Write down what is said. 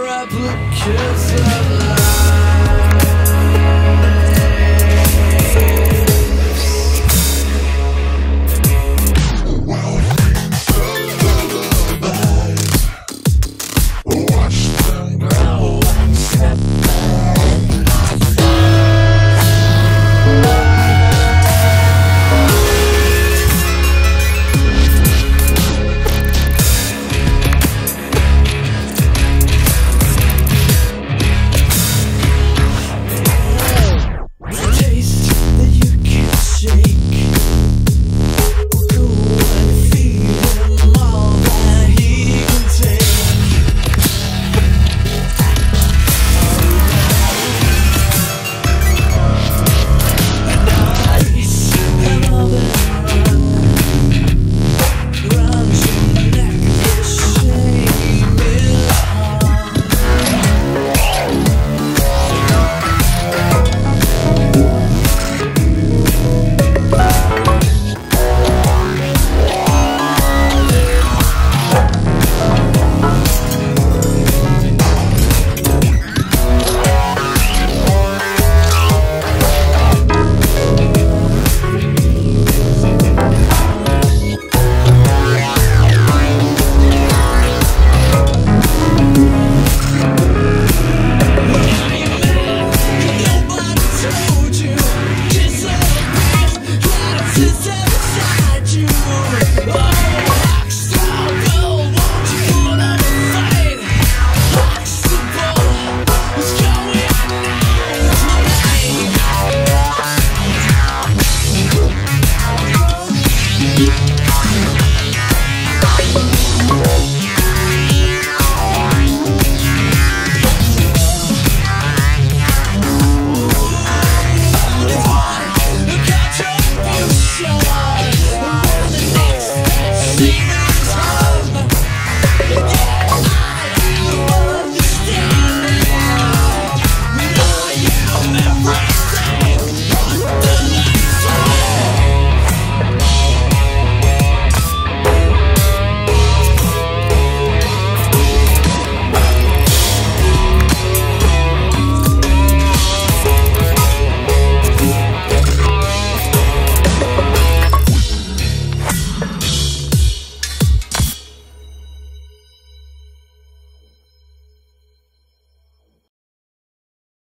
replicas of love.